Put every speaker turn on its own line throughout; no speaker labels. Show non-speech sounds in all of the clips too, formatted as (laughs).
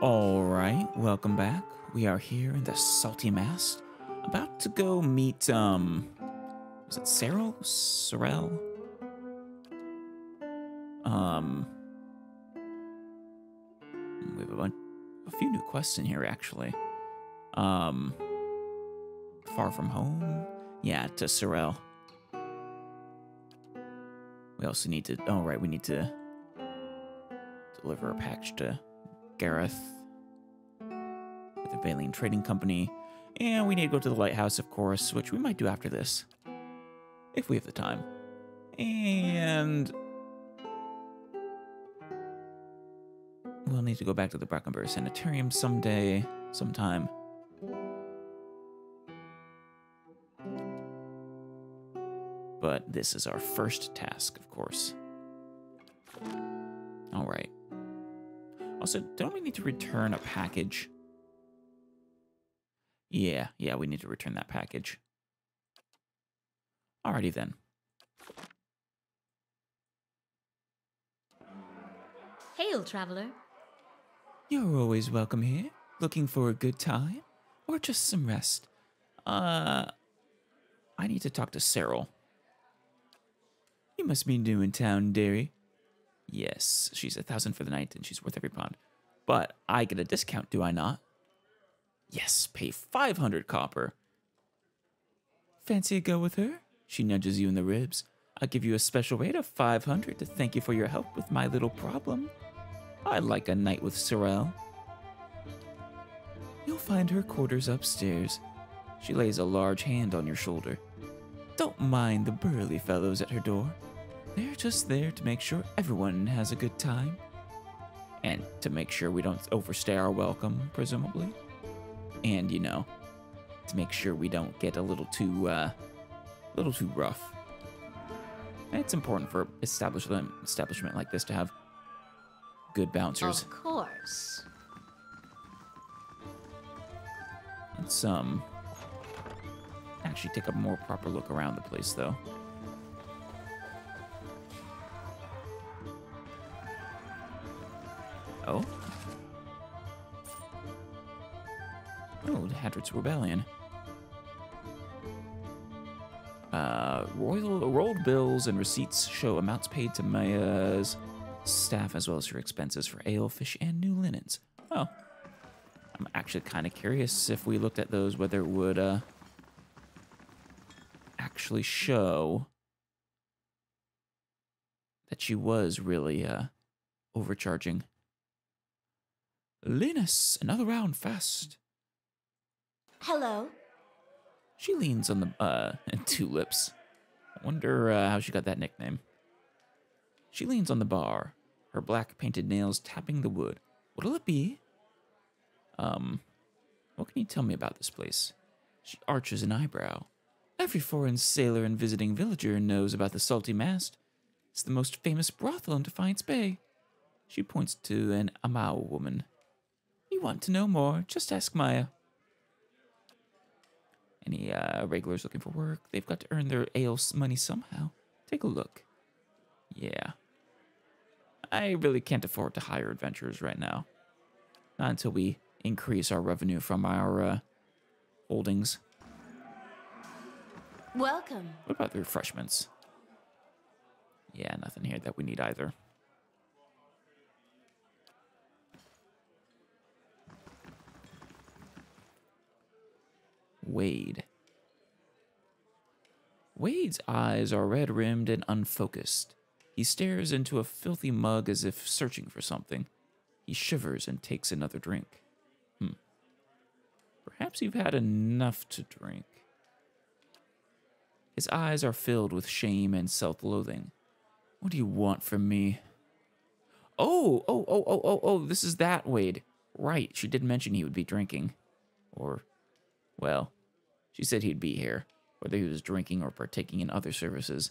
All right, welcome back. We are here in the Salty Mast, about to go meet um, was it Cyril? Sorrel? Um, we have a bunch, a few new quests in here actually. Um, far from home, yeah, to Sorrel. We also need to. Oh right, we need to deliver a package to Gareth with the Vailian Trading Company. And we need to go to the lighthouse, of course, which we might do after this. If we have the time. And we'll need to go back to the Brackenbury Sanitarium someday, sometime. But this is our first task, of course. All right. Also, don't we need to return a package? Yeah, yeah, we need to return that package. Alrighty then.
Hail, traveler.
You're always welcome here. Looking for a good time? Or just some rest? Uh, I need to talk to Cyril. You must be new in town, Derry. Yes, she's a thousand for the night and she's worth every pound. But I get a discount, do I not? Yes, pay 500 copper. Fancy a go with her? She nudges you in the ribs. I'll give you a special rate of 500 to thank you for your help with my little problem. I'd like a night with Sorrel. You'll find her quarters upstairs. She lays a large hand on your shoulder. Don't mind the burly fellows at her door. They're just there to make sure everyone has a good time. And to make sure we don't overstay our welcome, presumably. And, you know, to make sure we don't get a little too, uh, a little too rough. It's important for establishment establishment like this to have good bouncers.
Of course.
Let's um actually take a more proper look around the place though. Oh. The Hadrit's Rebellion. Uh, royal rolled bills and receipts show amounts paid to Maya's staff as well as her expenses for ale, fish, and new linens. Oh, I'm actually kind of curious if we looked at those whether it would uh actually show that she was really uh overcharging. Linus, another round fast.
Hello.
She leans on the uh (laughs) tulips. I wonder uh, how she got that nickname. She leans on the bar, her black painted nails tapping the wood. What'll it be? Um, what can you tell me about this place? She arches an eyebrow. Every foreign sailor and visiting villager knows about the Salty Mast. It's the most famous brothel in Defiance Bay. She points to an Amau woman. You want to know more? Just ask Maya. Any uh, regulars looking for work? They've got to earn their ale money somehow. Take a look. Yeah. I really can't afford to hire adventurers right now. Not until we increase our revenue from our uh, holdings.
Welcome.
What about the refreshments? Yeah, nothing here that we need either. Wade. Wade's eyes are red rimmed and unfocused. He stares into a filthy mug as if searching for something. He shivers and takes another drink. Hmm. Perhaps you've had enough to drink. His eyes are filled with shame and self loathing. What do you want from me? Oh, oh, oh, oh, oh, oh, this is that Wade. Right, she did mention he would be drinking. Or, well, she said he'd be here. Whether he was drinking or partaking in other services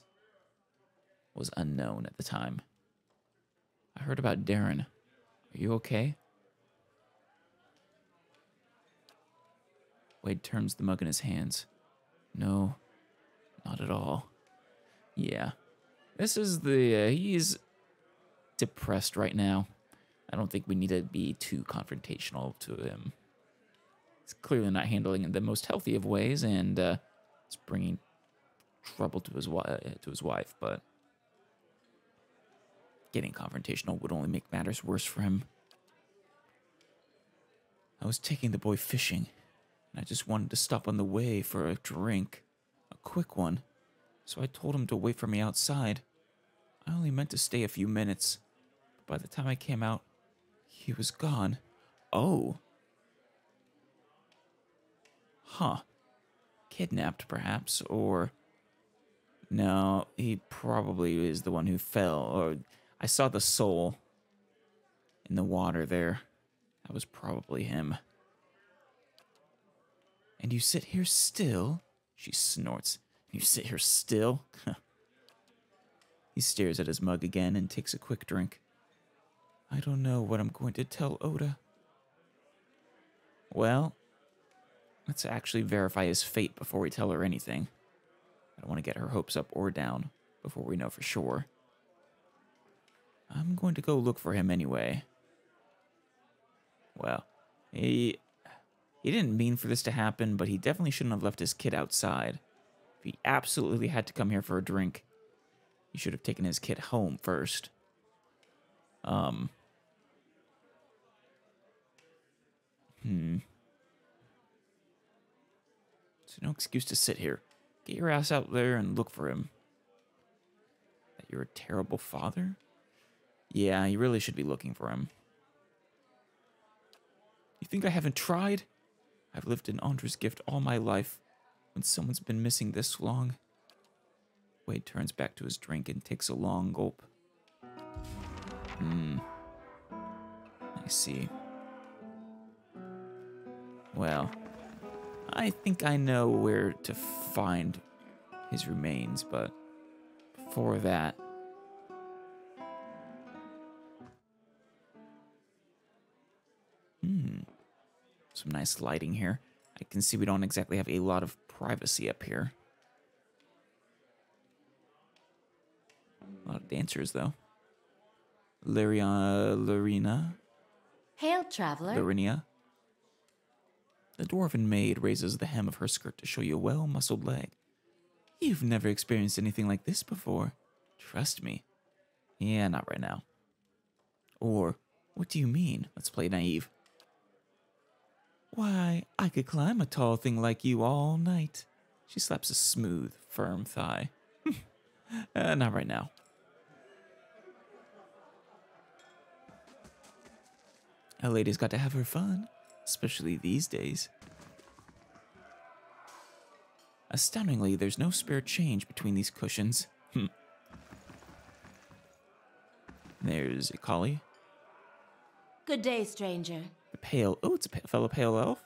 was unknown at the time. I heard about Darren. Are you okay? Wade turns the mug in his hands. No, not at all. Yeah. This is the. Uh, he's depressed right now. I don't think we need to be too confrontational to him. He's clearly not handling in the most healthy of ways, and uh, it's bringing trouble to his wi- to his wife. But getting confrontational would only make matters worse for him. I was taking the boy fishing, and I just wanted to stop on the way for a drink, a quick one. So I told him to wait for me outside. I only meant to stay a few minutes, but by the time I came out, he was gone. Oh. Huh. Kidnapped, perhaps, or. No, he probably is the one who fell, or I saw the soul in the water there. That was probably him. And you sit here still? She snorts. You sit here still? he stares at his mug again and takes a quick drink. I don't know what I'm going to tell Oda. Well, let's actually verify his fate before we tell her anything. I don't want to get her hopes up or down before we know for sure. I'm going to go look for him anyway. Well, he he didn't mean for this to happen, but he definitely shouldn't have left his kid outside. If he absolutely had to come here for a drink, he should have taken his kid home first. Um. Hmm. So no excuse to sit here. Get your ass out there and look for him. That you're a terrible father? Yeah, you really should be looking for him. You think I haven't tried? I've lived in Ondra's Gift all my life. When someone's been missing this long. Wade turns back to his drink and takes a long gulp. Hmm. I see. Well, I think I know where to find his remains, but before that. Hmm. Some nice lighting here. I can see we don't exactly have a lot of privacy up here. A lot of dancers, though. Lyria, Lyrina,
Hail, traveler.
Lyrinia. The dwarven maid raises the hem of her skirt to show you a well muscled leg. You've never experienced anything like this before. Trust me. Yeah, not right now. Or, what do you mean? Let's play naive. Why, I could climb a tall thing like you all night. She slaps a smooth, firm thigh. (laughs) uh, not right now. A lady's got to have her fun, especially these days. Astoundingly, there's no spare change between these cushions. Hmm. There's a collie,
Good day, stranger.
the pale. Oh, it's a pa- fellow pale elf.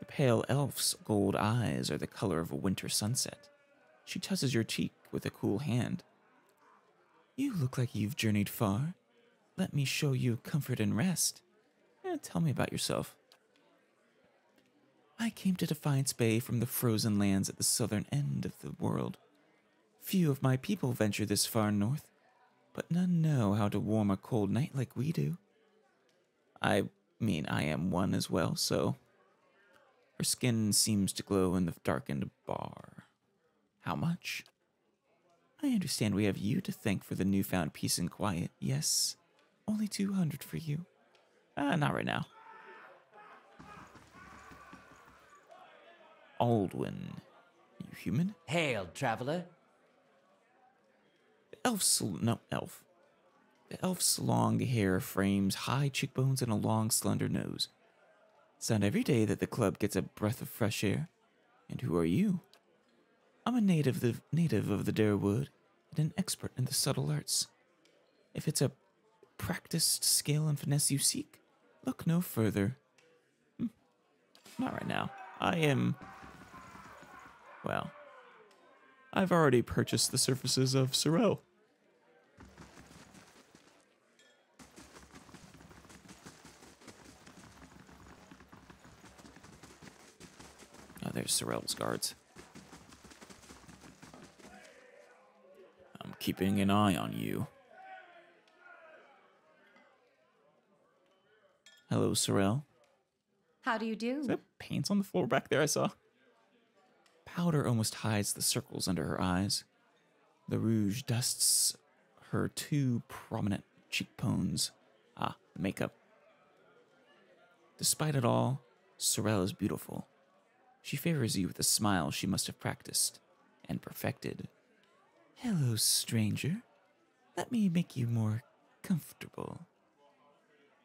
The pale elf's gold eyes are the color of a winter sunset. She touches your cheek with a cool hand. You look like you've journeyed far. Let me show you comfort and rest. Eh, tell me about yourself. I came to Defiance Bay from the frozen lands at the southern end of the world. Few of my people venture this far north, but none know how to warm a cold night like we do. I mean, I am one as well, so. Her skin seems to glow in the darkened bar. How much? I understand we have you to thank for the newfound peace and quiet. Yes, only 200 for you. Ah, not right now. Aldwin. You human?
Hail, traveler.
Elf, no elf. The elf's long hair frames high cheekbones and a long, slender nose. It's not every day that the club gets a breath of fresh air. And who are you? I'm a native the native of the Dyrwood and an expert in the subtle arts. If it's a practiced skill and finesse you seek, look no further. Hmm. Not right now. I am. Well, I've already purchased the surfaces of Sorrel. Oh, there's Sorrel's guards. I'm keeping an eye on you. Hello, Sorrel.
How do you do?
Is that paint on the floor back there I saw? Powder almost hides the circles under her eyes. The rouge dusts her two prominent cheekbones. Ah, the makeup. Despite it all, Sorrel is beautiful. She favors you with a smile she must have practiced and perfected. Hello, stranger. Let me make you more comfortable.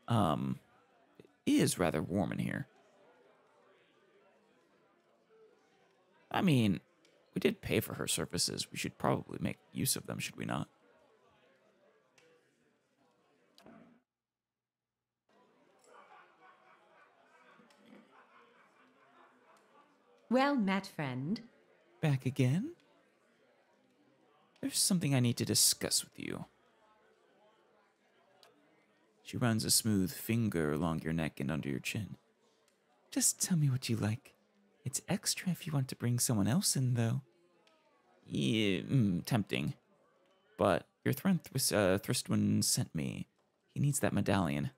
Um, is rather warm in here. I mean, we did pay for her services. We should probably make use of them, should we not?
Well met, friend.
Back again? There's something I need to discuss with you. She runs a smooth finger along your neck and under your chin. Just tell me what you like. It's extra if you want to bring someone else in, though. Yeah, mm, tempting. But your Thris- uh, Thristwin sent me. He needs that medallion.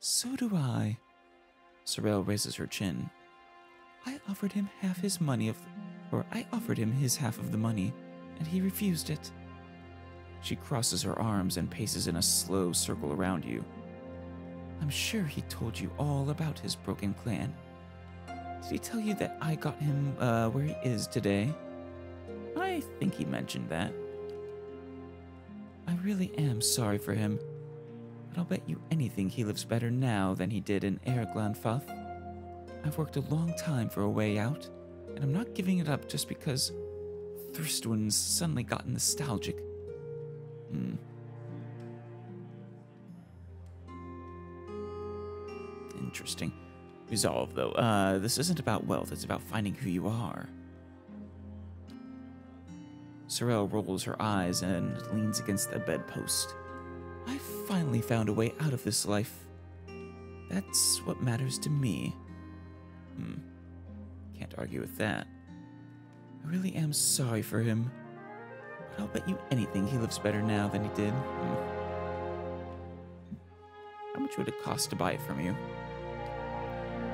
So do I. Sorrel raises her chin. I offered him half his money of, or I offered him his half of the money, and he refused it. She crosses her arms and paces in a slow circle around you. I'm sure he told you all about his broken plan. Did he tell you that I got him uh, where he is today? I think he mentioned that. I really am sorry for him, but I'll bet you anything he lives better now than he did in Eir Glanfath. I've worked a long time for a way out, and I'm not giving it up just because Thirstwin's suddenly gotten nostalgic. Hmm. Interesting. Resolve, though. Uh, this isn't about wealth, it's about finding who you are. Sorrel rolls her eyes and leans against the bedpost. I finally found a way out of this life. That's what matters to me. Hmm. Can't argue with that. I really am sorry for him. I'll bet you anything he lives better now than he did. Hmm. How much would it cost to buy it from you?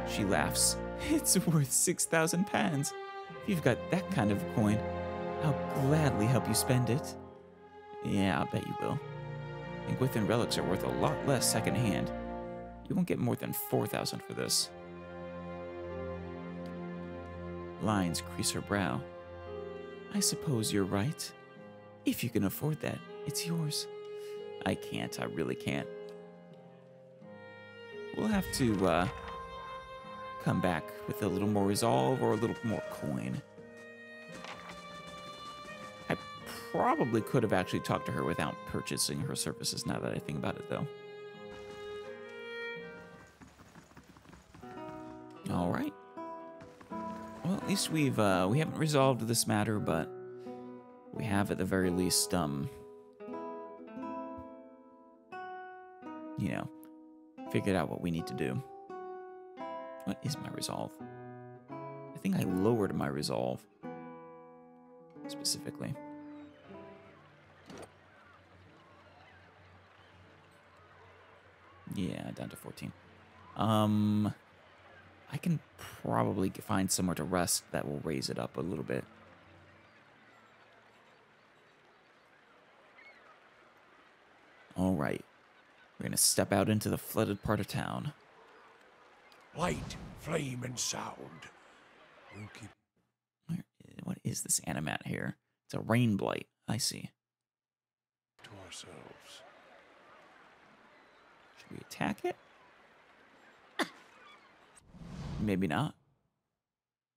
She laughs. (laughs) It's worth 6,000 pounds. If you've got that kind of coin, I'll gladly help you spend it. Yeah, I'll bet you will. Engwithan relics are worth a lot less secondhand. You won't get more than 4,000 for this. Lines crease her brow. I suppose you're right. If you can afford that, it's yours. I can't, I really can't. We'll have to, uh, come back with a little more resolve or a little more coin. I probably could have actually talked to her without purchasing her services now that I think about it, though. All right. Well, at least we've uh, we haven't resolved this matter, but we have at the very least, um, you know, figured out what we need to do. What is my resolve? I think I lowered my resolve specifically. Yeah, down to 14. Um, I can probably find somewhere to rest that will raise it up a little bit. Right. We're going to step out into the flooded part of town.
Light, flame, and sound. We'll keep
Where, what is this animat here? It's a rain blight. I see.
to ourselves.
Should we attack it? (coughs) Maybe not.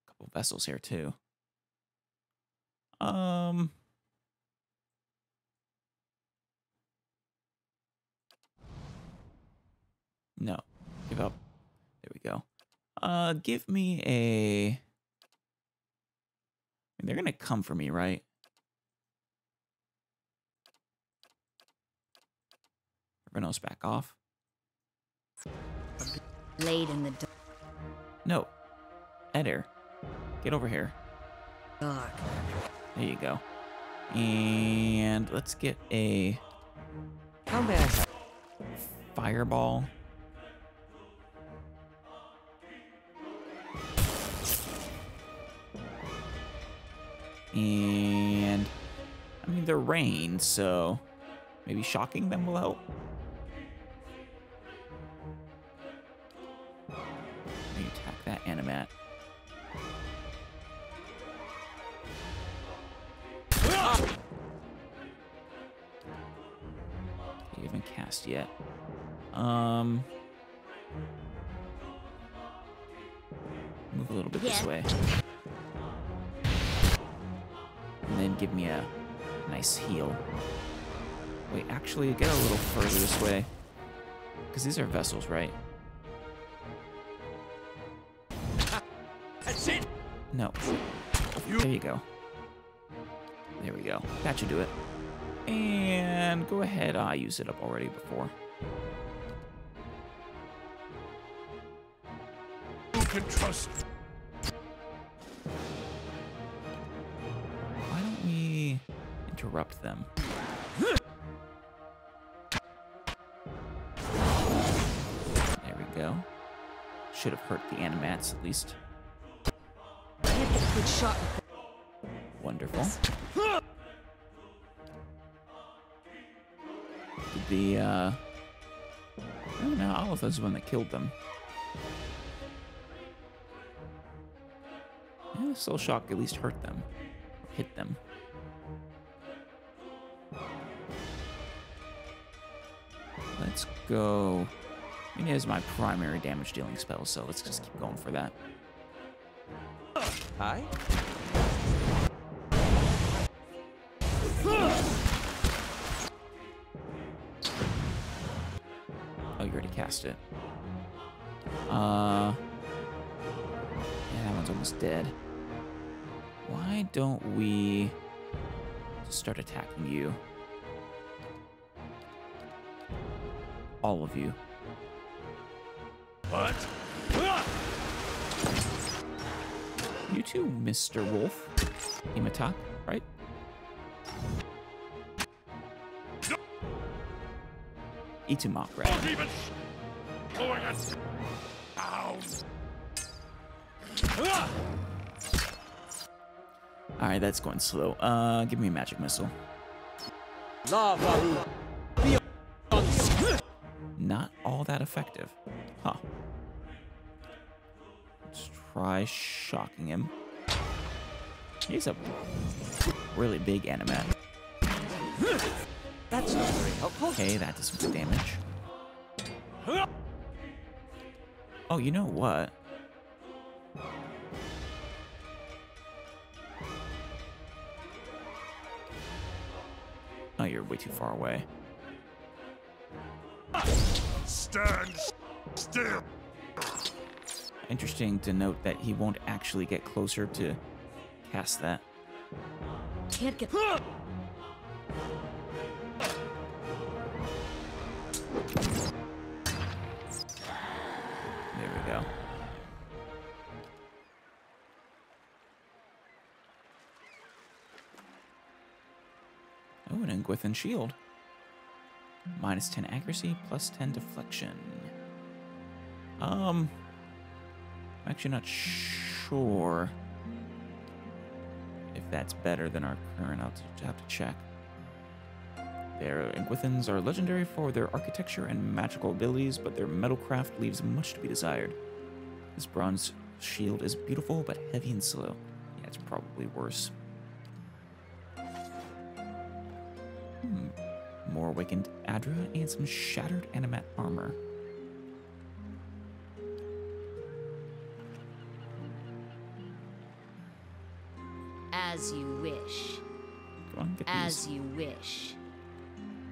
A couple vessels here too. Um. No. Give up. There we go. Uh, give me a. I mean, they're gonna come for me, right? Renos, back off.
Laid in the dark.
No. Eder, get over here.
dark.
There you go. And let's get a fireball. And I mean, they're rain, so maybe shocking them will help. Maybe attack that animat. You haven't cast yet. Um, move a little bit this way, and then give me a nice heal. Wait, actually, get a little further this way, because these are vessels, right?
That's it.
No. There you go. There we go. That should do it. And go ahead. Ah, I used it up already before.
You can trust.
Interrupt them? There we go. Should have hurt the animats at least. Wonderful. The, uh... No, Olive was the one that killed them. Yeah, Soul Shock at least hurt them. Hit them. Go. I mean, it is my primary damage dealing spell, so let's just keep going for that.
Hi.
Oh, you already cast it. Uh. Yeah, that one's almost dead. Why don't we just start attacking you? All of you.
What?
You too, Mr. Wolf. Team attack, right? Itumak, right?
Not even going us down.
Alright, that's going slow. Uh, give me a magic missile.
Lava.
All that effective. Huh. Let's try shocking him. He's a really big animat.
That's not very helpful.
Okay, that does some good damage. Oh, you know what? Oh, you're way too far away.
Stand still.
Interesting to note that he won't actually get closer to cast that.
Can't get.
There we go. Oh, an Engwithan shield. Minus 10 accuracy, plus 10 deflection. Um, I'm actually not sure if that's better than our current. I'll have to check. Their Engwithans are legendary for their architecture and magical abilities, but their metalcraft leaves much to be desired. This bronze shield is beautiful, but heavy and slow. Yeah, it's probably worse. More awakened Adra and some shattered animat armor.
As you wish.
Go on, get
As
these.
you wish.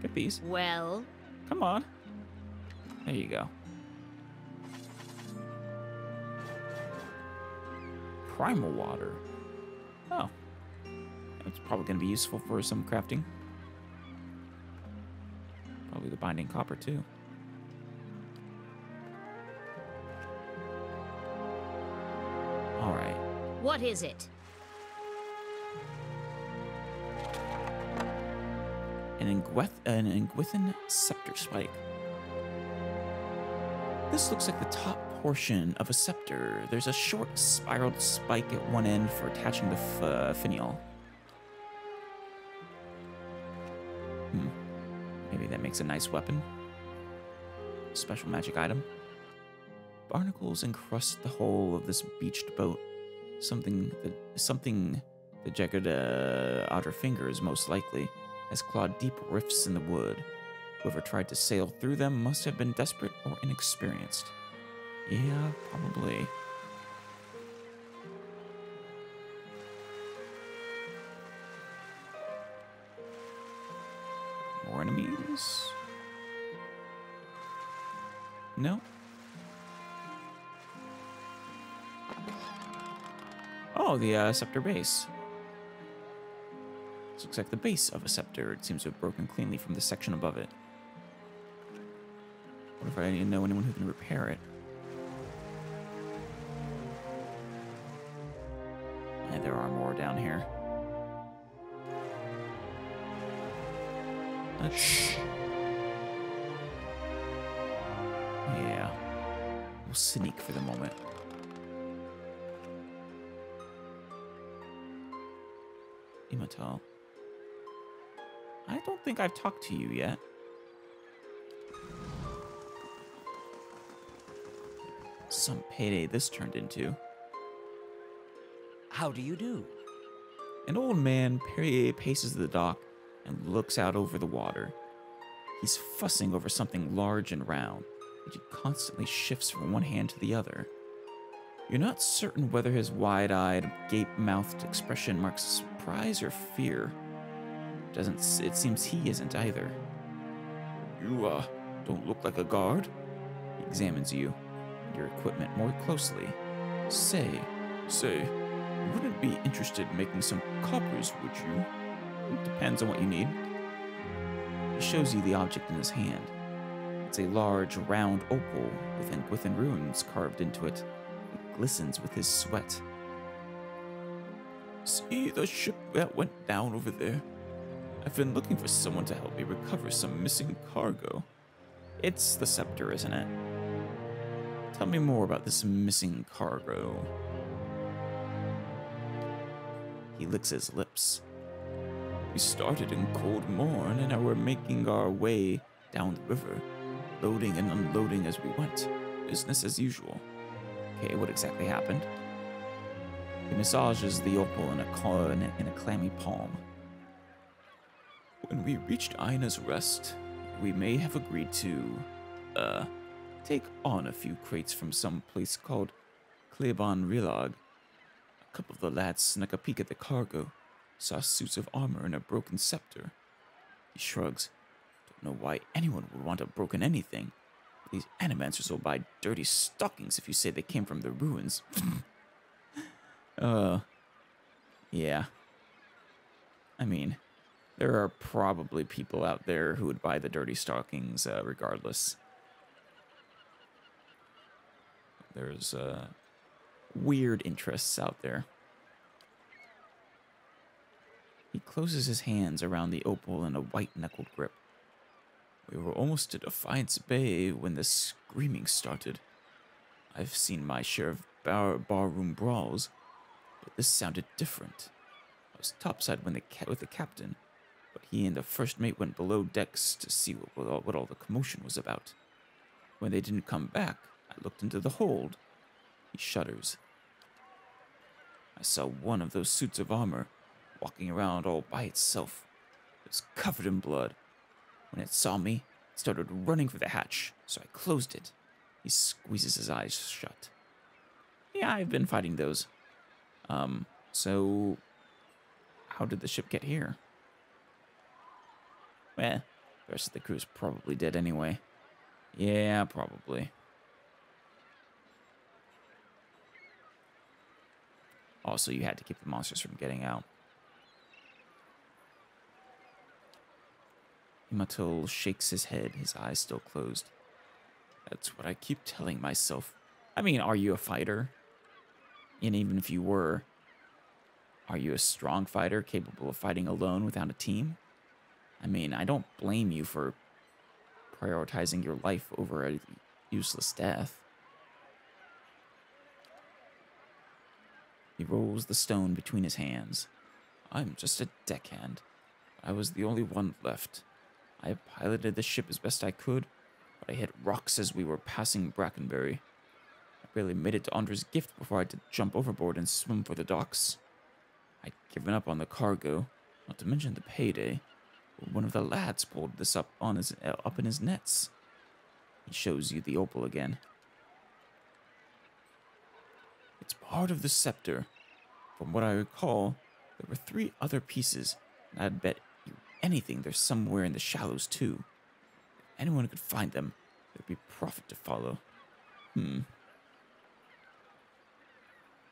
Get these.
Well,
Come on. There you go. Primal water. Oh. It's probably going to be useful for some crafting. The binding copper, too. Alright.
what is it?
an, Engweth- an scepter spike. This looks like the top portion of a scepter. There's a short spiraled spike at one end for attaching the f- uh, finial. A nice weapon. Special magic item. Barnacles encrust the hull of this beached boat. Something that something the jagged uh, outer fingers most likely has clawed deep rifts in the wood. Whoever tried to sail through them must have been desperate or inexperienced. Yeah, probably. No? Oh, the uh, scepter base. This looks like the base of a scepter. It seems to have broken cleanly from the section above it. What if I know anyone who can repair it? And there are more down here. Shh. Sneak for the moment. Imatal. I don't think I've talked to you yet. Some payday this turned into.
How do you do?
An old man Perrier paces the dock and looks out over the water. He's fussing over something large and round, he constantly shifts from one hand to the other. You're not certain whether his wide eyed, gape mouthed expression marks surprise or fear. Doesn't it seems he isn't either. You, uh, don't look like a guard? He examines you and your equipment more closely. Say, say, you wouldn't be interested in making some coppers, would you? It depends on what you need. He shows you the object in his hand. It's a large, round opal with, with runes carved into it. It glistens with his sweat. See the ship that went down over there? I've been looking for someone to help me recover some missing cargo. It's the scepter, isn't it? Tell me more about this missing cargo. He licks his lips. We started in cold morn and now we're making our way down the river, loading and unloading as we went. Business as usual. Okay, what exactly happened? He massages the opal in a, in a, in a clammy palm. When we reached Ina's rest, we may have agreed to, uh, take on a few crates from some place called Klebon Rilag. A couple of the lads snuck a peek at the cargo, saw suits of armor and a broken scepter. He shrugs. Know why anyone would want a broken anything. These animancers will buy dirty stockings if you say they came from the ruins. (laughs) uh, yeah. I mean, there are probably people out there who would buy the dirty stockings uh, regardless. There's uh, weird interests out there. He closes his hands around the opal in a white knuckled grip. We were almost to Defiance Bay when the screaming started. I've seen my share of bar- barroom brawls, but this sounded different. I was topside when the with the captain, but he and the first mate went below decks to see what, what, all, what all the commotion was about. When they didn't come back, I looked into the hold. He shudders. I saw one of those suits of armor walking around all by itself. It was covered in blood. When it saw me, it started running for the hatch, so I closed it. He squeezes his eyes shut. Yeah, I've been fighting those. Um, so how did the ship get here? Well, the rest of the crew's probably dead anyway. Yeah, probably. Also, you had to keep the monsters from getting out. Imatul shakes his head, his eyes still closed. That's what I keep telling myself. I mean, are you a fighter? And even if you were, are you a strong fighter capable of fighting alone without a team? I mean, I don't blame you for prioritizing your life over a useless death. He rolls the stone between his hands. I'm just a deckhand. I was the only one left. I piloted the ship as best I could, but I hit rocks as we were passing Brackenbury. I barely made it to Ondra's Gift before I had to jump overboard and swim for the docks. I'd given up on the cargo, not to mention the payday. but One of the lads pulled this up on his uh, up in his nets. He shows you the opal again. It's part of the scepter. From what I recall, there were three other pieces, and I'd bet anything they're somewhere in the shallows too. If anyone could find them, there'd be profit to follow. Hmm.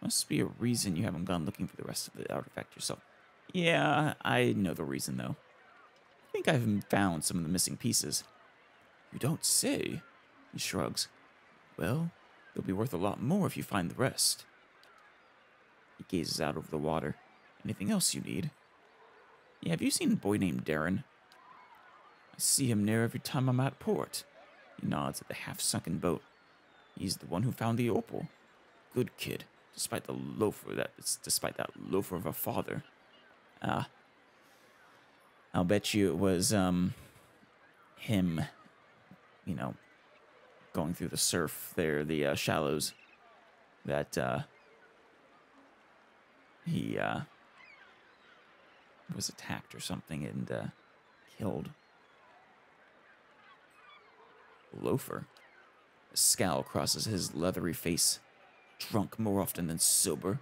Must be a reason you haven't gone looking for the rest of the artifact yourself. Yeah, I know the reason though. I think I've found some of the missing pieces. You don't say, he shrugs. Well, they'll be worth a lot more if you find the rest. He gazes out over the water. Anything else you need? Yeah, have you seen a boy named Darren? I see him near every time I'm at port. He nods at the half-sunken boat. He's the one who found the opal. Good kid, despite the loafer that despite that loafer of a father. Ah. I'll bet you it was um him, you know, going through the surf there, the uh, shallows, that uh, he uh, was attacked or something and uh, killed. Loafer. A scowl crosses his leathery face. Drunk more often than sober.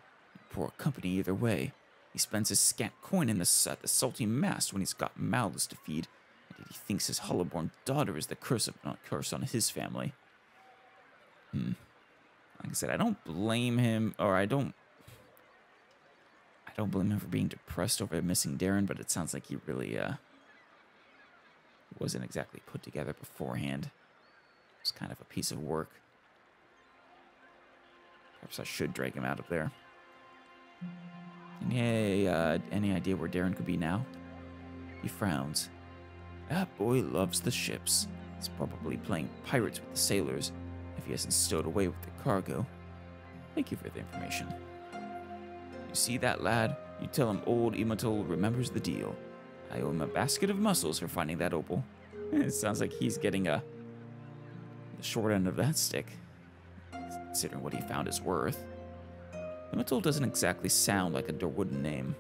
Poor company either way. He spends his scant coin in the, at the salty mast when he's got mouths to feed, and he thinks his hollow-born daughter is the curse of not curse on his family. Hmm. Like I said, I don't blame him, or I don't. I don't blame him for being depressed over missing Darren, but it sounds like he really uh wasn't exactly put together beforehand. It's kind of a piece of work. Perhaps I should drag him out of there. Any, uh, any idea where Darren could be now? He frowns. That boy loves the ships. He's probably playing pirates with the sailors if he hasn't stowed away with the cargo. Thank you for the information. You see that lad? You tell him old Imatul remembers the deal. I owe him a basket of mussels for finding that opal. (laughs) It sounds like he's getting a the short end of that stick, considering what he found is worth. Imatul doesn't exactly sound like a Dyrwoodan name.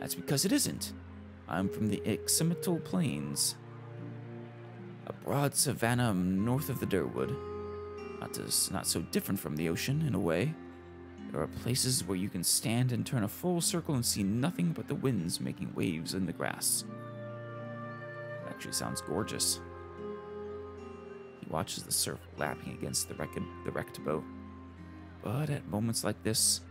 That's because it isn't. I'm from the Ixamitl Plains, a broad savanna north of the Dyrwood. Not, as, not so different from the ocean, in a way. There are places where you can stand and turn a full circle and see nothing but the winds making waves in the grass. It actually sounds gorgeous. He watches the surf lapping against the, wrecked, the wrecked boat. But at moments like this,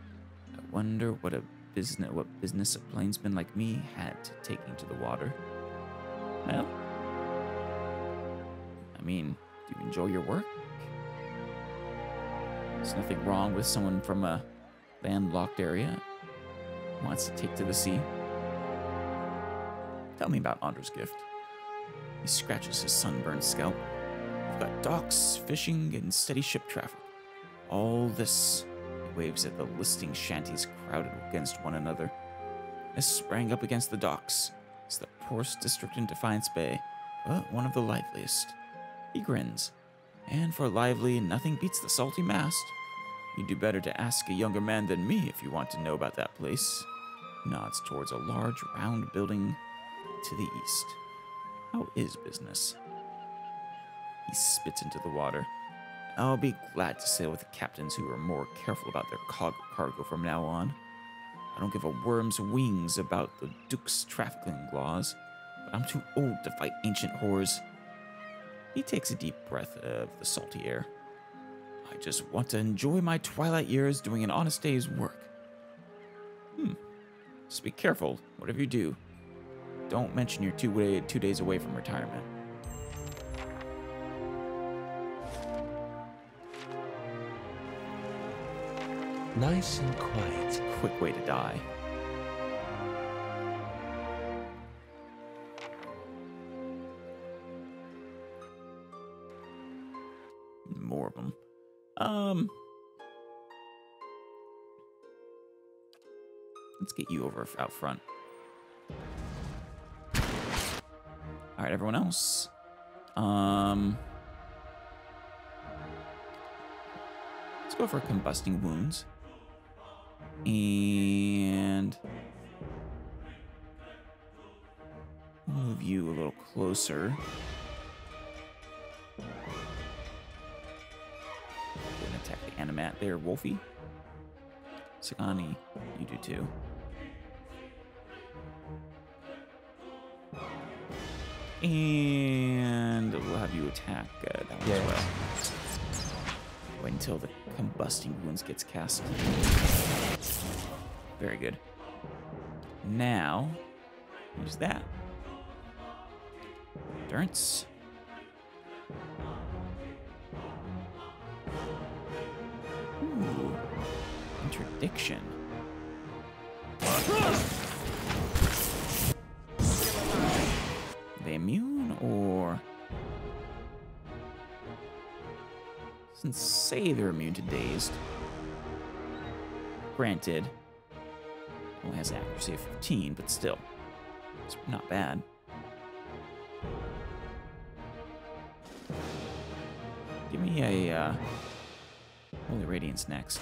I wonder what a business what business a plainsman like me had to taking to the water. Well, I mean, do you enjoy your work? There's nothing wrong with someone from a landlocked area wants to take to the sea. Tell me about Ondra's Gift. He scratches his sunburned scalp. We've got docks, fishing, and steady ship traffic. All this, he waves at the listing shanties crowded against one another. This sprang up against the docks. It's the poorest district in Defiance Bay, but one of the liveliest. He grins. And for lively, nothing beats the salty mast. You'd do better to ask a younger man than me if you want to know about that place. Nods towards a large, round building to the east. How is business? He spits into the water. I'll be glad to sail with the captains who are more careful about their car- cargo from now on. I don't give a worm's wings about the Duke's trafficking laws, but I'm too old to fight ancient whores. He takes a deep breath of the salty air. I just want to enjoy my twilight years doing an honest day's work. Hmm. Just be careful, whatever you do. Don't mention you're two, way, two days away from retirement.
Nice and quiet.
Quick way to die. More of them. Um. Let's get you over out front. All right, everyone else. Um, let's go for combusting wounds. And move you a little closer. Animat there, Wolfie. Sagani, you do too. And we'll have you attack uh, that one
Yeah.
as well. Wait until the combusting wounds gets cast. Very good. Now, use that. Endurance. Interdiction. they immune or doesn't say they're immune to dazed. Granted, only has accuracy of 15, but still, it's not bad. Give me a uh, Holy Radiance next.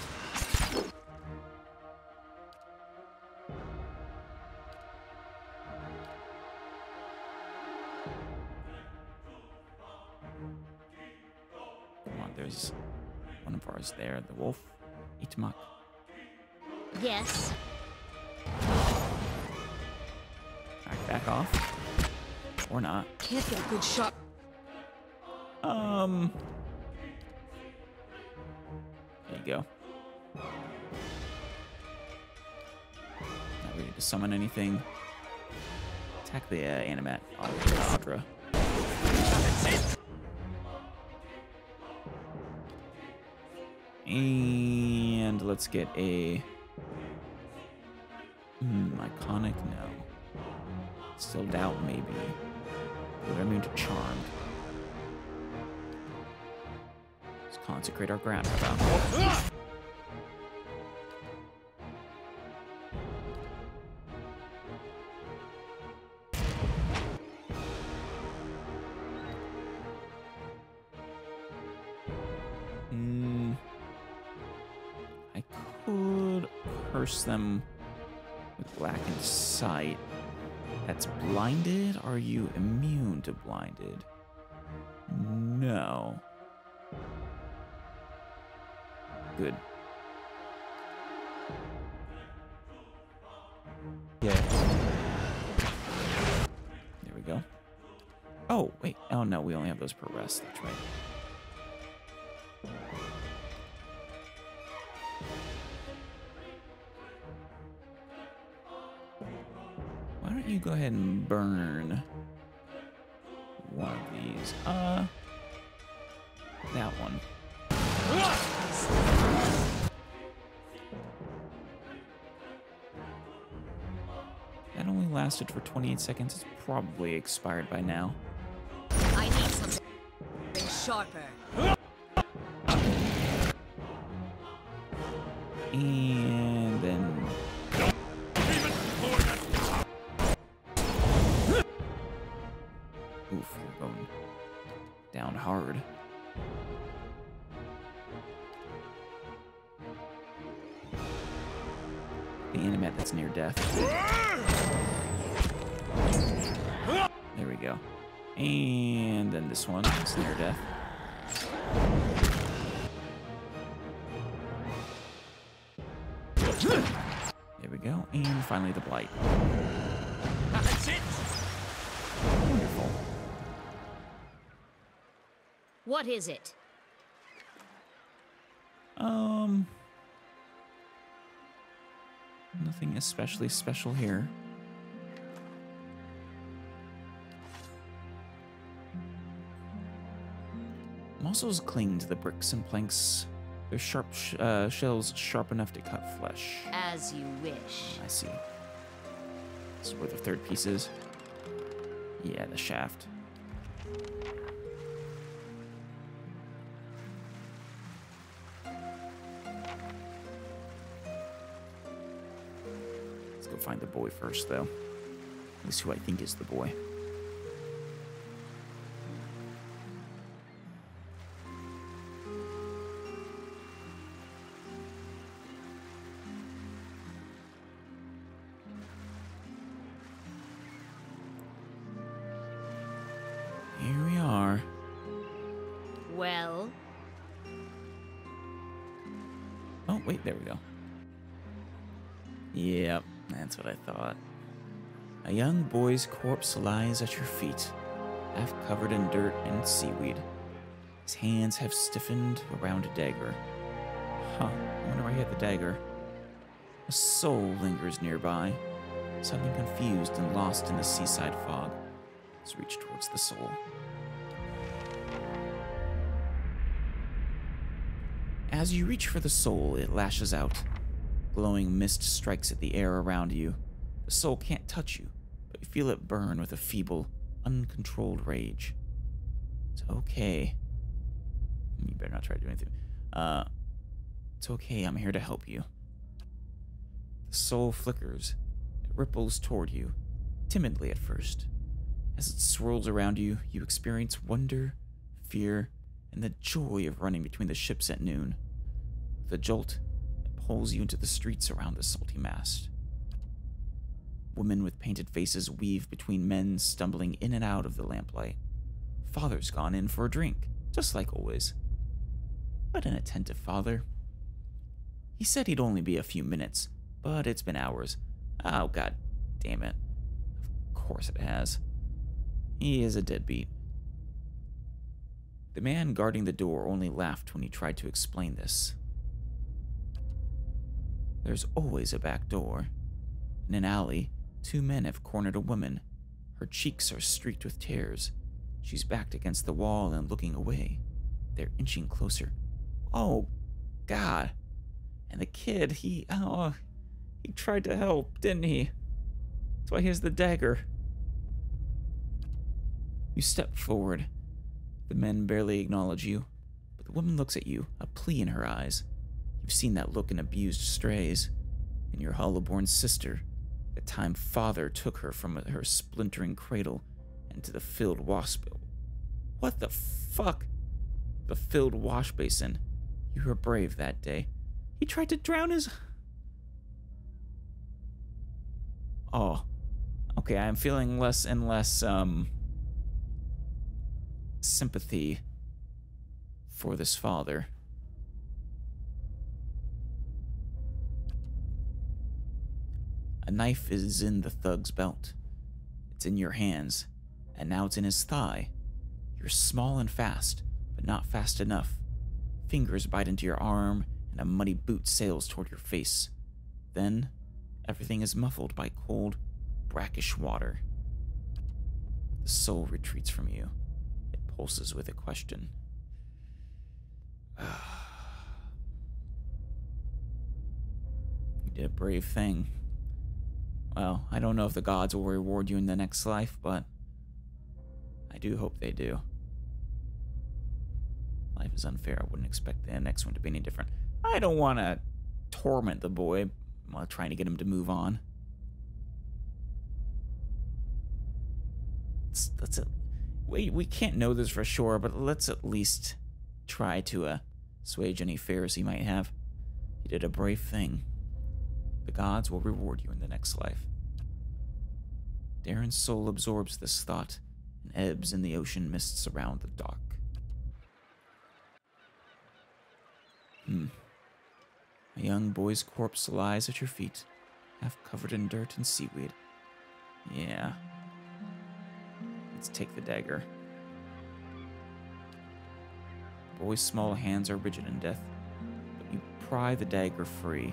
The wolf. Itumaak.
Yes.
Alright, back off. Or not.
Can't get a good shot.
Um. There you go. Not ready to summon anything. Attack the uh, animat Audra. And let's get a. Hmm, iconic? No. Still doubt, maybe. But I mean to charmed. Let's consecrate our ground. Blinded? No. Good.
Yes.
There we go. Oh, wait. Oh, no, we only have those per rest. That's right. Why don't you go ahead and burn That only lasted for 28 seconds. It's probably expired by now.
I need something sharper.
And this one is near death. There we go. And finally the blight.
That's it.
Wonderful.
What is it?
Um, nothing especially special here. Mussels cling to the bricks and planks. Their sharp sh- uh, shells sharp enough to cut flesh.
As you wish.
I see. This is where the third piece is. Yeah, the shaft. Let's go find the boy first, though. At least who I think is the boy. Oh, wait, there we go. Yep, that's what I thought. A young boy's corpse lies at your feet, half covered in dirt and seaweed. His hands have stiffened around a dagger. Huh, I wonder why he had the dagger. A soul lingers nearby, something confused and lost in the seaside fog. Let's reach towards the soul. As you reach for the soul, it lashes out. Glowing mist strikes at the air around you. The soul can't touch you, but you feel it burn with a feeble, uncontrolled rage. It's okay. You better not try to do anything. Uh, it's okay, I'm here to help you. The soul flickers. It ripples toward you, timidly at first. As it swirls around you, you experience wonder, fear, and the joy of running between the ships at noon. A jolt, pulls you into the streets around the salty mast. Women with painted faces weave between men stumbling in and out of the lamplight. Father's gone in for a drink, just like always. But an attentive father. He said he'd only be a few minutes, but it's been hours. Oh, god damn it. Of course it has. He is a deadbeat. The man guarding the door only laughed when he tried to explain this. There's always a back door. In an alley, two men have cornered a woman. Her cheeks are streaked with tears. She's backed against the wall and looking away. They're inching closer. Oh, God. And the kid, he, oh, he tried to help, didn't he? That's why he has the dagger. You step forward. The men barely acknowledge you, but the woman looks at you, a plea in her eyes. You've seen that look in abused strays. In your hollow-born sister, the time father took her from her splintering cradle into the filled wash. What the fuck? The filled wash basin. You were brave that day. He tried to drown his. Oh. Okay, I'm feeling less and less, um. sympathy for this father. A knife is in the thug's belt. It's in your hands, and now it's in his thigh. You're small and fast, but not fast enough. Fingers bite into your arm, and a muddy boot sails toward your face. Then, everything is muffled by cold, brackish water. The soul retreats from you. It pulses with a question. (sighs) you did a brave thing. Well, I don't know if the gods will reward you in the next life, but I do hope they do. Life is unfair. I wouldn't expect the next one to be any different. I don't want to torment the boy while trying to get him to move on. Let's, let's we, we can't know this for sure, but let's at least try to uh, assuage any fears he might have. He did a brave thing. The gods will reward you in the next life. Darren's soul absorbs this thought and ebbs in the ocean mists around the dock. Hmm. A young boy's corpse lies at your feet, half covered in dirt and seaweed. Yeah. Let's take the dagger. The boy's small hands are rigid in death, but you pry the dagger free.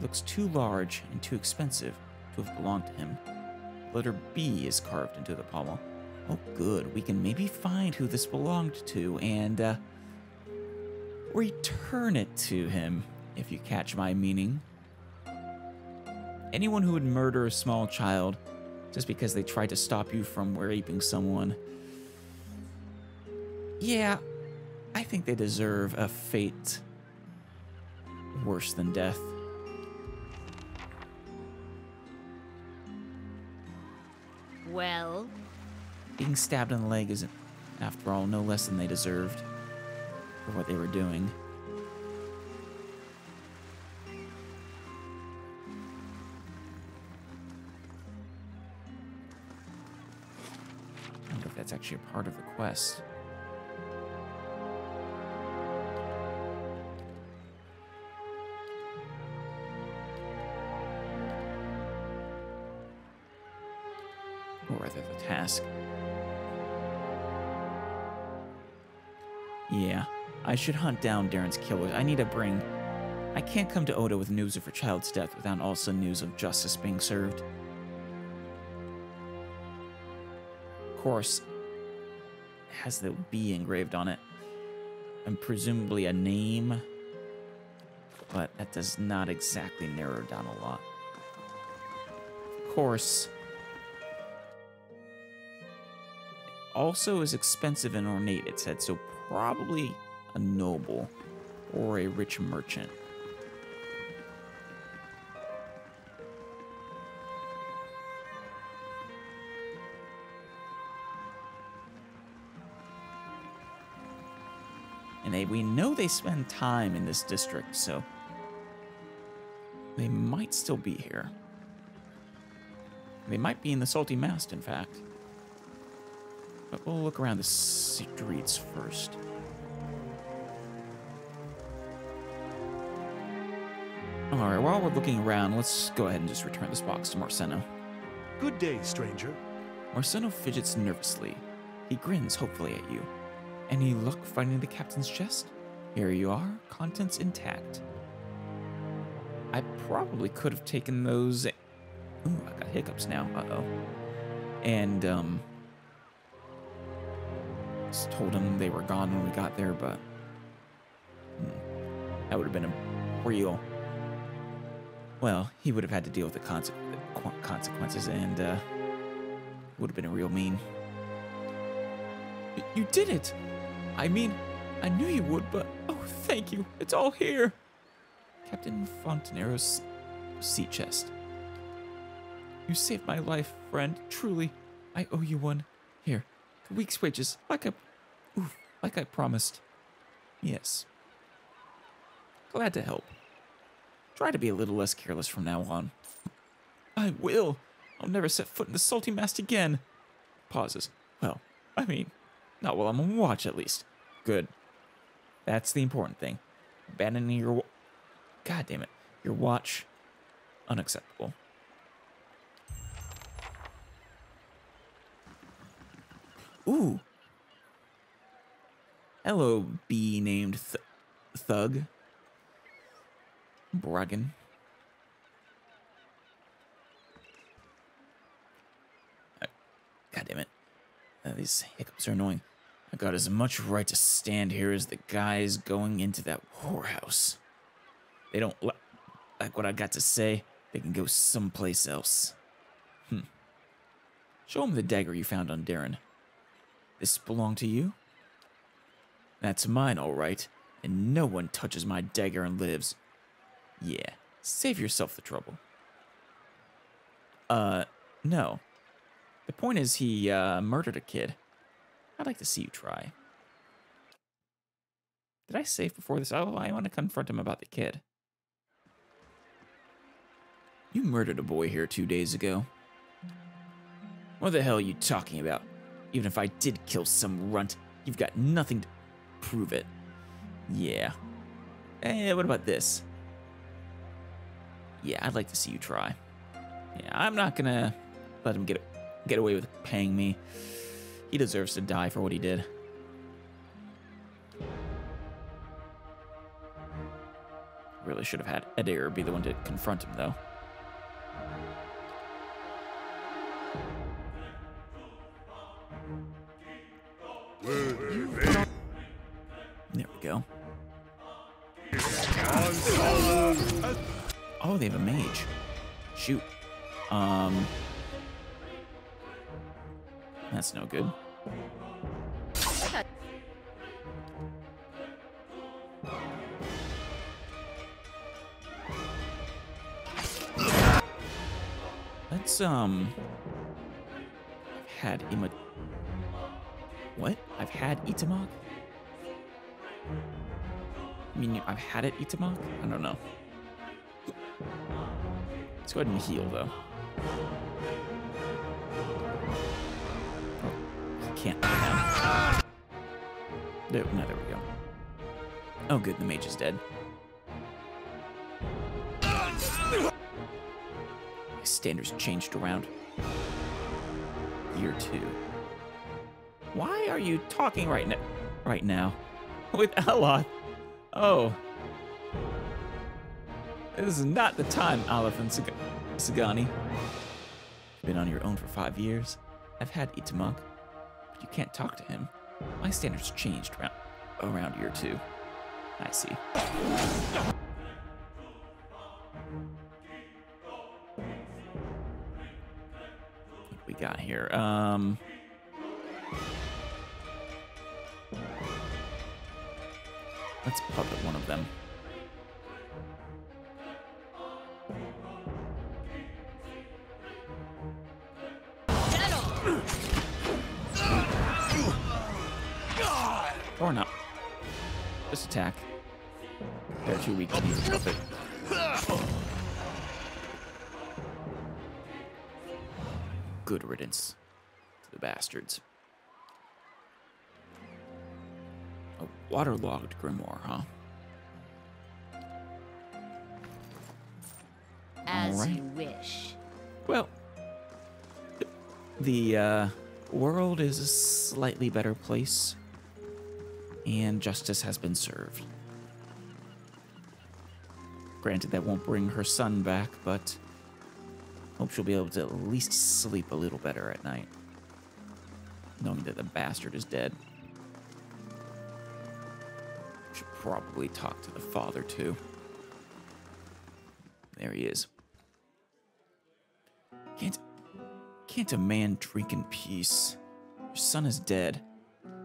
Looks too large and too expensive to have belonged to him. The letter B is carved into the pommel. Oh, good. We can maybe find who this belonged to and, uh, return it to him, if you catch my meaning. Anyone who would murder a small child just because they tried to stop you from raping someone. Yeah, I think they deserve a fate worse than death.
Well,
Being stabbed in the leg isn't, after all, no less than they deserved for what they were doing. I wonder if that's actually a part of the quest. Or rather the task. Yeah, I should hunt down Darren's killer. I need to bring. I can't come to Oda with news of her child's death without also news of justice being served. Of course, has the B engraved on it, and presumably a name, but that does not exactly narrow down a lot. Of course, also is expensive and ornate, it said, so probably a noble or a rich merchant. And they, we know they spend time in this district, so they might still be here. They might be in the Salty Mast, in fact. But we'll look around the streets first. Alright, while we're looking around, let's go ahead and just return this box to Marceno.
Good day, stranger.
Marceno fidgets nervously. He grins hopefully at you. Any luck finding the captain's chest? Here you are, contents intact. I probably could have taken those. Ooh, I got hiccups now. Uh oh. And, um. Told him they were gone when we got there, but. hmm, that would have been a real. Well, he would have had to deal with the conse- consequences, and, uh. Would have been a real mean. You did it! I mean, I knew you would, but oh, thank you. It's all here. Captain Fontanero's sea chest. You saved my life, friend. Truly, I owe you one. Here, week's wages, like I, oof, like I promised. Yes. Glad to help. Try to be a little less careless from now on. I will. I'll never set foot in the salty mast again. Pauses. Well, I mean, not while I'm on watch, at least. Good. That's the important thing. Abandoning your. God damn it. Your watch. Unacceptable. Ooh. Hello, bee named Th- Thug. Bragging. Uh, God damn it. Uh, these hiccups are annoying. I got as much right to stand here as the guys going into that whorehouse. They don't li- like what I got to say. They can go someplace else. Hmm. Show them the dagger you found on Darren. This belong to you? That's mine, all right. And no one touches my dagger and lives. Yeah, save yourself the trouble. Uh, no. The point is, he uh, murdered a kid. I'd like to see you try. Did I save before this? Oh, I want to confront him about the kid. You murdered a boy here two days ago. What the hell are you talking about? Even if I did kill some runt, you've got nothing to prove it. Yeah. Eh, what about this? Yeah, I'd like to see you try. Yeah, I'm not gonna let him get get away with paying me. He deserves to die for what he did. Really should have had Eder be the one to confront him, though. There we go. Oh, they have a mage. Shoot. Um. That's no good. Let's, um. Had Ima. What? I've had Itumaak? I mean, I've had it Itumaak? I don't know. Let's go ahead and heal, though. Oh, can't now. No, there we go. Oh, good, the mage is dead. My standards changed around. year two. Why are you talking right now? Right now, (laughs) with Eloth? Oh, this is not the time, Oliphant Sag- Sagani. You've been on your own for five years. I've had Itumaak, but you can't talk to him. My standards changed around, around year two. I see. What we got here? Um. Let's puppet one of them. Or not. Just attack. They're too weak to use a puppet. Good riddance to the bastards. A waterlogged grimoire, huh?
As
Alright.
you wish.
Well, the uh, world is a slightly better place, and justice has been served. Granted, that won't bring her son back, but hope she'll be able to at least sleep a little better at night, knowing that the bastard is dead. Probably talk to the father too. There he is. Can't can't a man drink in peace? Your son is dead.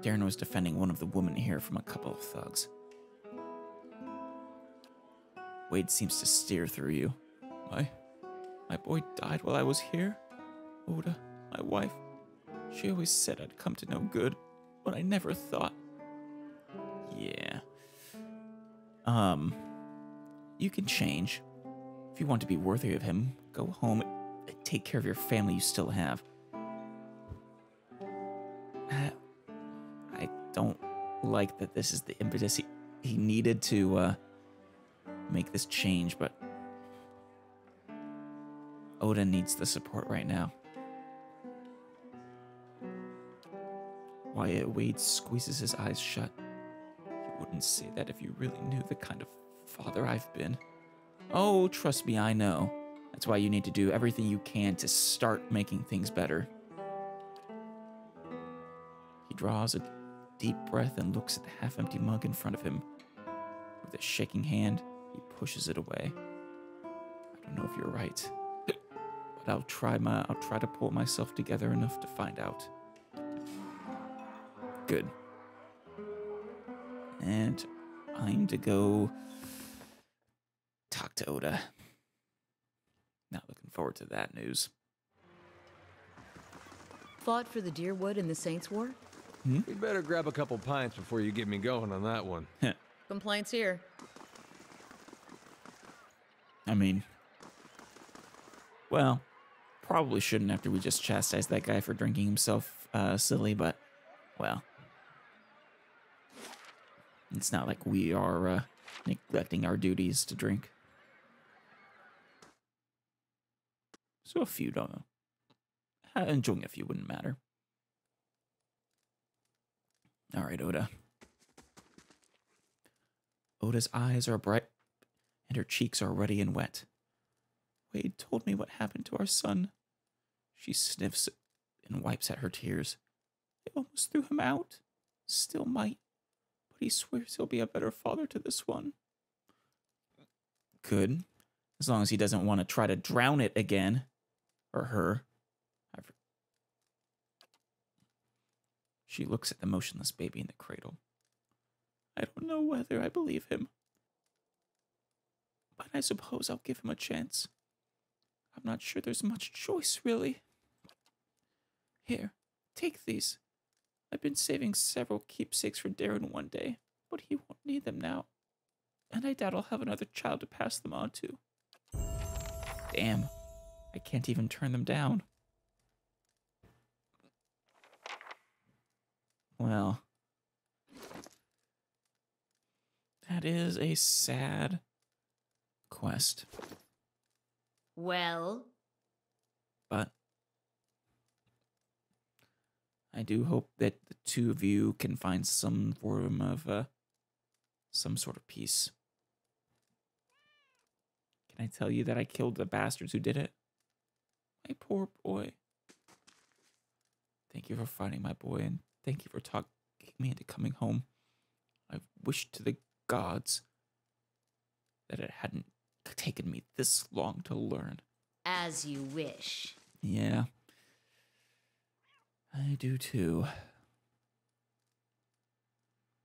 Darren was defending one of the women here from a couple of thugs. Wade seems to steer through you. My my boy died while I was here. Oda, my wife, she always said I'd come to no good, but I never thought. Yeah. Um, you can change. If you want to be worthy of him, go home and take care of your family you still have. I don't like that this is the impetus he, he needed to uh, make this change, but Oda needs the support right now. Wyatt Wade squeezes his eyes shut. Wouldn't say that if you really knew the kind of father I've been. Oh, trust me, I know. That's why you need to do everything you can to start making things better. He draws a deep breath and looks at the half empty mug in front of him. With a shaking hand, he pushes it away. I don't know if you're right, (clears throat) but I'll try my I'll try to pull myself together enough to find out. Good. And I'm to go talk to Oda. Not looking forward to that news.
Fought for the Dyrwood in the Saints War?
We better grab a couple pints before you get me going on that one.
Complaints here.
I mean, well, probably shouldn't after we just chastised that guy for drinking himself uh, silly, but, well, it's not like we are uh, neglecting our duties to drink. So a few don't. Uh, enjoying a few wouldn't matter. All right, Oda. Oda's eyes are bright and her cheeks are ruddy and wet. Wade told me what happened to our son. She sniffs and wipes at her tears. They almost threw him out. Still might. But he swears he'll be a better father to this one. Good. As long as he doesn't want to try to drown it again. Or her. She looks at the motionless baby in the cradle. I don't know whether I believe him. But I suppose I'll give him a chance. I'm not sure there's much choice, really. Here, take these. I've been saving several keepsakes for Darren one day, but he won't need them now. And I doubt I'll have another child to pass them on to. Damn, I can't even turn them down. Well, that is a sad quest,
Well,
but I do hope that the two of you can find some form of uh, some sort of peace. Can I tell you that I killed the bastards who did it? My poor boy. Thank you for finding my boy, and thank you for talking me into coming home. I wish to the gods that it hadn't taken me this long to learn.
As you wish.
Yeah. I do too.